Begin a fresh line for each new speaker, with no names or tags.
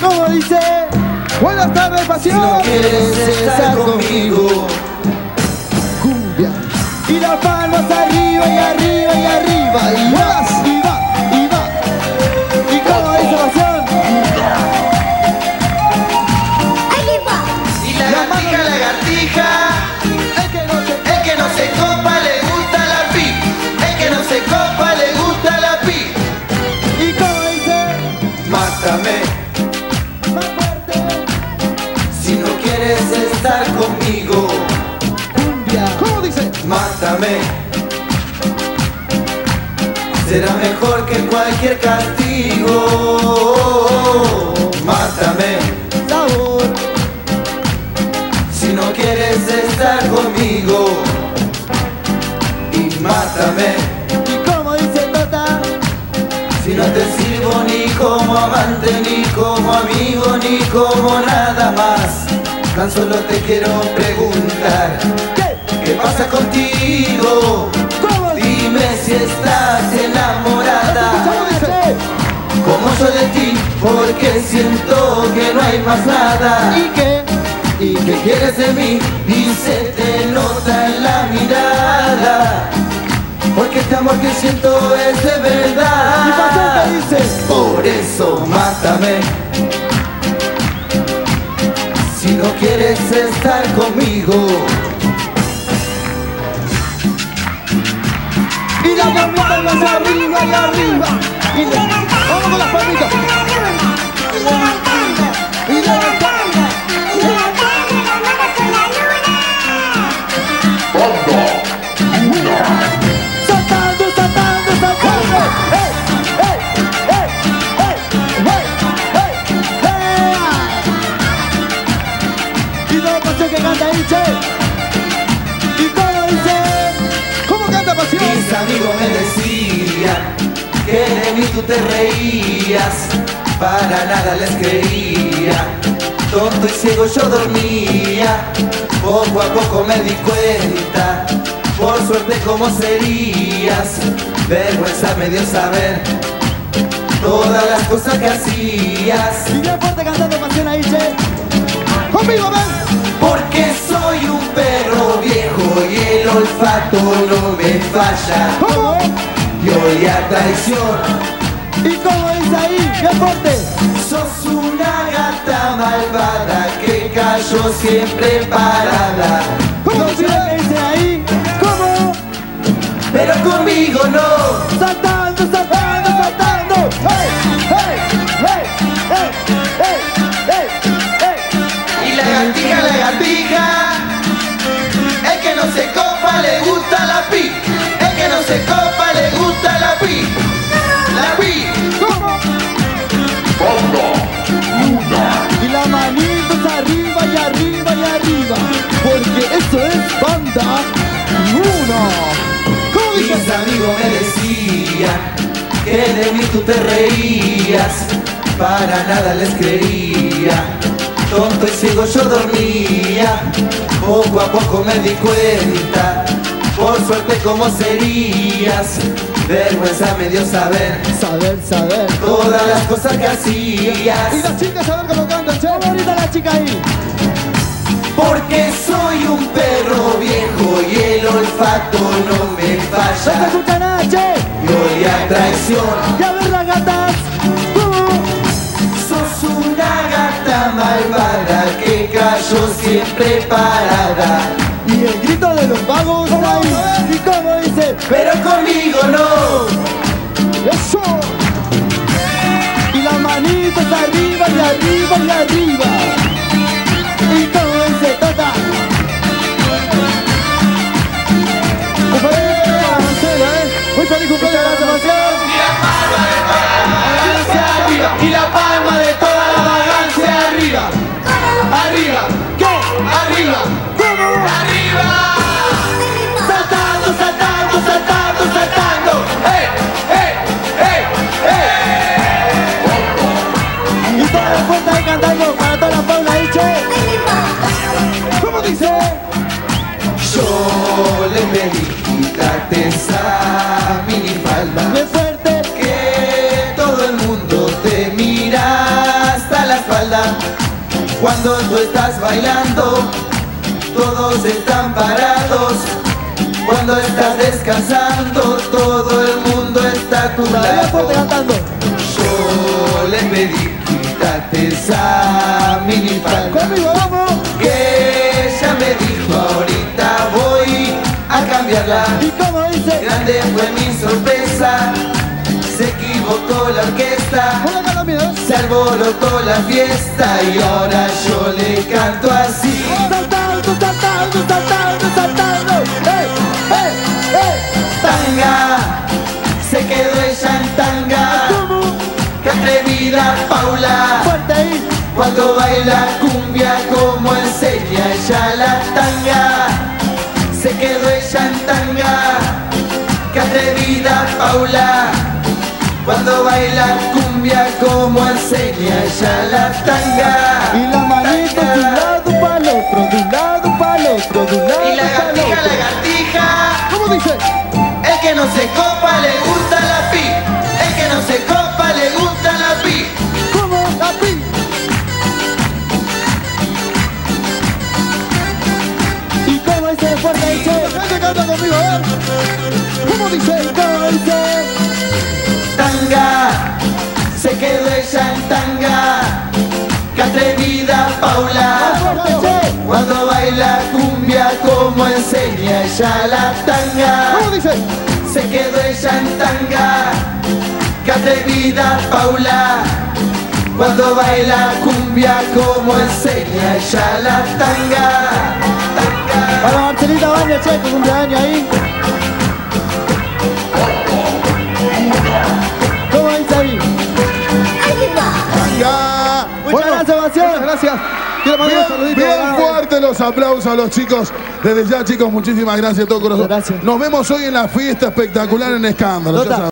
¿Cómo dice? Buenas tardes,
Si
pasión.
no quieres estar conmigo,
Cumbia. Y las palmas arriba y arriba y arriba. Y
Será mejor que cualquier castigo. Mátame
Sabor.
si no quieres estar conmigo. Y mátame
¿Y cómo dice Tota?
si no te sirvo ni como amante, ni como amigo, ni como nada más. Tan solo te quiero preguntar,
¿Qué?
¿qué pasa contigo?
¿Cómo dice?
Dime si estás enamorada.
¿Cómo dice?
como yo de ti, porque siento que no hay más nada.
¿Y qué?
¿Y qué quieres de mí? Y se te nota en la mirada. Porque este amor que siento es de verdad.
¿Y pasión qué dice?
Por eso mátame. Si no quieres estar conmigo.
Arriba y arriba. Y le- Vamos con las palmitas. Y levantando. Saltando, saltando, saltando. ¡Ey! ¡Ey! ¡Ey! ¡Ey! ¡Ey! ¡Ey! ¡Ey! Y la pasión que canta ahí, che. ¿Y cómo dice?
Decían que de mí tú te reías, para nada les creía. Tonto y ciego yo dormía, poco a poco me di cuenta, por suerte cómo serías. Vergüenza me dio saber todas las cosas que hacías.
Y bien fuerte cantando pasión ahí, che. Conmigo, ven.
Porque soy un perro viejo y el olfato no me falla.
¿Cómo?
Y a traición
¿Y cómo dice ahí? Bien fuerte.
Sos una gata malvada que cayó siempre parada.
¿Cómo dice ahí? ¿Cómo?
Pero conmigo no.
Saltando,
tú te reías, para nada les creía. Tonto y ciego yo dormía, poco a poco me di cuenta, por suerte cómo serías. Vergüenza me dio saber
Saber, saber.
todas las cosas que hacías.
Y las chicas a ver cómo cantan, che. Bonita la chica ahí.
Porque soy un perro viejo y el olfato no me falla. Siempre parada.
Y el grito de los vagos ahí. ¿Y cómo dice?
Pero conmigo no.
¡Eso! Y las manitos arriba y arriba y arriba. ¿Y cómo dice? Tata. ¿eh? Cumpleaños, gracias.
Y la palma de toda la vagancia arriba. Arriba. Arriba. Arriba. Saltando, saltando, saltando, saltando. ¡Eh! ¡Eh! ¡Eh! ¡Eh!
Y toda la puerta ahí cantando para toda la Paula ahí, che. ¿Cómo dice?
Yo le pedí quitarte esa minifalda
Bien fuerte.
Cuando tú estás bailando, todos están parados. Cuando estás descansando, todo el mundo está
cantando.
Yo le pedí quítate esa minifalda
Conmigo, vamos.
Que ella me dijo ahorita voy a cambiarla
¿Y cómo dice?
Grande fue mi sorpresa Se equivocó la orquesta Se alborotó la fiesta Y ahora yo le canto así
Saltando, saltando, saltando, saltando. ¡Eh, eh, eh!
Tanga Se quedó ella en tanga
¿Cómo?
Qué atrevida Paula
Fuerte ahí.
Cuando baila cumbia como enseña ella la tanga Se quedó ella en tanga Qué atrevida Paula Cuando baila cumbia como enseña ella la tanga
Y la manito de un lado para el otro, de un lado para el otro, de un lado
Y la
para el otro.
la gatija
¿Cómo dice?
El que no se copa le gusta la pi El que no se copa le gusta la pi
¿Cómo? Así. ¿Y cómo dice fuerte dice? Canta conmigo, a ver. ¿Cómo dice? ¿Cómo dice?
Se quedó ella en tanga, qué atrevida Paula, cuando baila cumbia como enseña ella la tanga, se quedó ella en tanga, qué atrevida Paula, cuando baila cumbia como enseña ella la tanga, tanga.
Para Marcelita Baña, che, que cumpleaños ahí. Sebastián.
Muchas gracias.
Quiero
Bien,
saludito
bien fuerte los aplausos a los chicos. Desde ya, chicos, muchísimas gracias de todo corazón.
Gracias.
Nos vemos hoy en la fiesta espectacular en Escándalo.